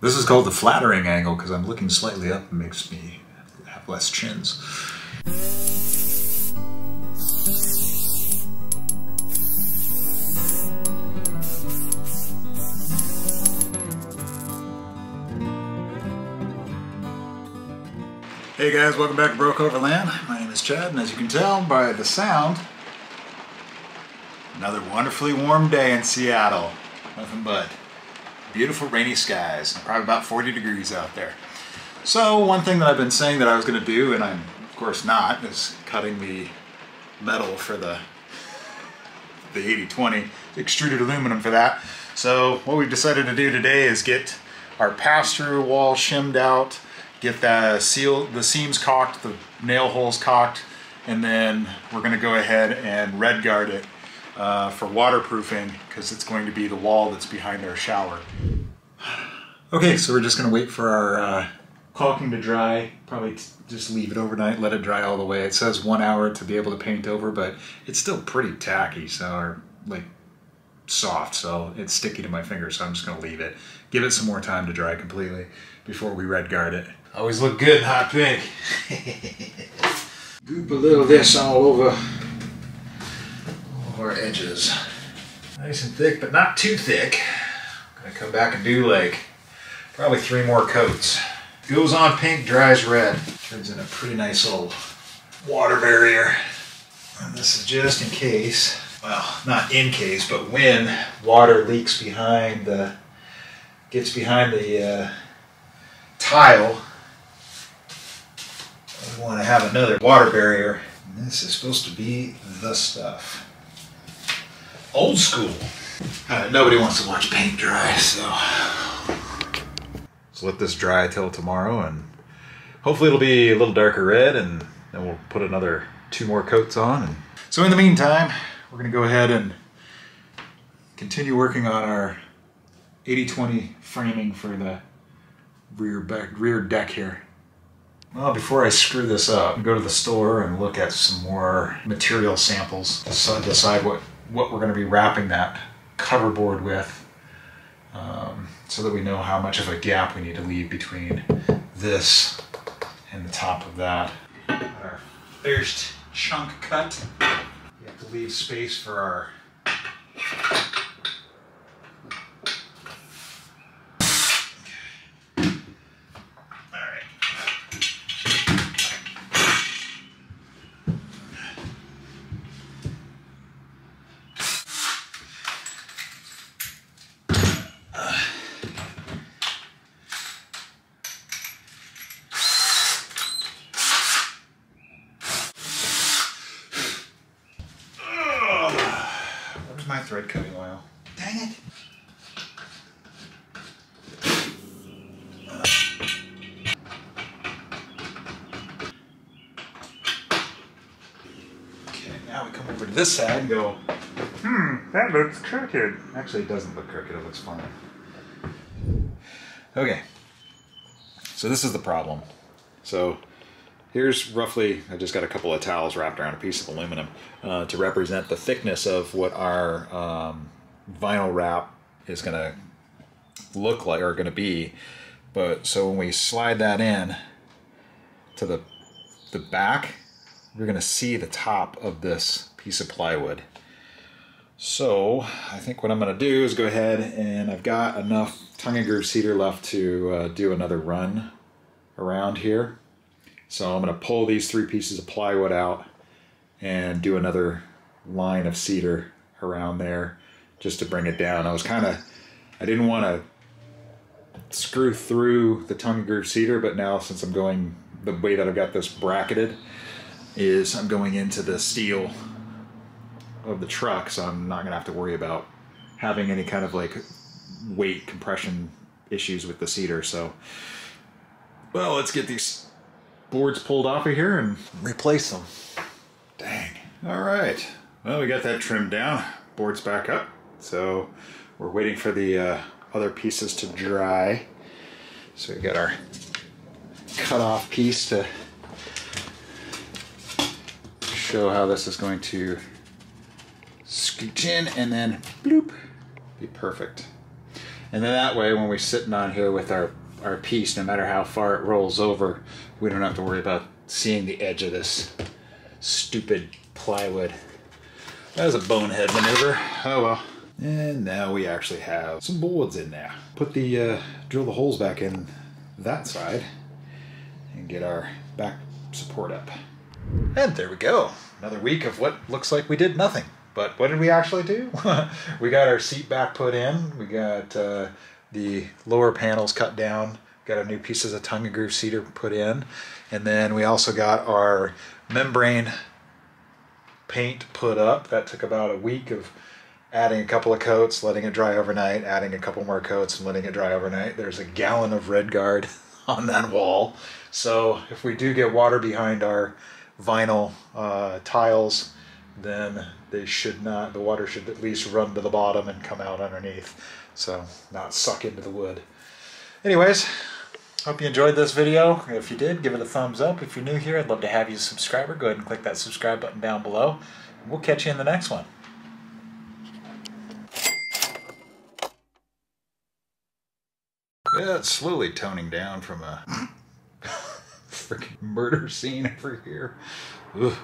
This is called the flattering angle because I'm looking slightly up. It makes me have less chins. Hey guys, welcome back to Broke Overland. My name is Chad, and as you can tell by the sound, another wonderfully warm day in Seattle. Nothing but beautiful rainy skies, probably about 40 degrees out there. So one thing that I've been saying that I was going to do, and I'm of course not, is cutting the metal for the the 8020 extruded aluminum for that. So what we've decided to do today is get our pass-through wall shimmed out, get the seal, the seams caulked, the nail holes caulked, and then we're going to go ahead and RedGard it uh, for waterproofing because it's going to be the wall that's behind our shower. Okay, so we're just going to wait for our uh, caulking to dry. Probably just leave it overnight, let it dry all the way. It says one hour to be able to paint over, but it's still pretty tacky, so or like soft, so it's sticky to my fingers. So I'm just going to leave it, give it some more time to dry completely before we RedGard it. Always look good in hot pink. Goop a little of this all over our edges. Nice and thick, but not too thick. I'm gonna come back and do like probably three more coats. Goes on pink, dries red. Turns in a pretty nice little water barrier. And this is just in case, well, not in case, but when water leaks behind the, gets behind the uh, tile, we want to have another water barrier. And this is supposed to be the stuff. Old school. Uh, nobody wants to watch paint dry, so. Let's let this dry till tomorrow, and hopefully it'll be a little darker red, and then we'll put another two more coats on. And so in the meantime, we're gonna go ahead and continue working on our 80-20 framing for the rear back rear deck here. Well, before I screw this up, go to the store and look at some more material samples. Decide, decide what, what we're going to be wrapping that cover board with um, so that we know how much of a gap we need to leave between this and the top of that. Our first chunk cut. We have to leave space for our Where's my thread cutting oil? Dang it. Okay, now we come over to this side and go, hmm, that looks crooked. Actually, it doesn't look crooked, it looks fine. Okay, so this is the problem. So Here's roughly, I just got a couple of towels wrapped around a piece of aluminum uh, to represent the thickness of what our um, vinyl wrap is going to look like or going to be. But so when we slide that in to the, the back, we're going to see the top of this piece of plywood. So I think what I'm going to do is go ahead and I've got enough tongue and groove cedar left to uh, do another run around here. So I'm going to pull these three pieces of plywood out and do another line of cedar around there just to bring it down. I was kind of, I didn't want to screw through the tongue groove cedar, but now since I'm going, the way that I've got this bracketed is I'm going into the steel of the truck, so I'm not going to have to worry about having any kind of like weight compression issues with the cedar. So, well, let's get these boards pulled off of here and replace them. Dang. All right. Well, we got that trimmed down. Boards back up. So we're waiting for the uh, other pieces to dry. So we got our cut off piece to show how this is going to scooch in and then bloop, be perfect. And then that way, when we're sitting on here with our, our piece, no matter how far it rolls over, we don't have to worry about seeing the edge of this stupid plywood. That was a bonehead maneuver. Oh well. And now we actually have some boards in there. Put the, uh, drill the holes back in that side and get our back support up. And there we go. Another week of what looks like we did nothing. But what did we actually do? we got our seat back put in. We got uh, the lower panels cut down. Got our new pieces of tongue and groove cedar put in. And then we also got our membrane paint put up. That took about a week of adding a couple of coats, letting it dry overnight, adding a couple more coats and letting it dry overnight. There's a gallon of RedGard on that wall. So if we do get water behind our vinyl uh, tiles, then they should not, the water should at least run to the bottom and come out underneath. So not suck into the wood. Anyways, hope you enjoyed this video. If you did, give it a thumbs up. If you're new here, I'd love to have you a subscriber. Go ahead and click that subscribe button down below. We'll catch you in the next one. Yeah, it's slowly toning down from a freaking murder scene over here. Ugh.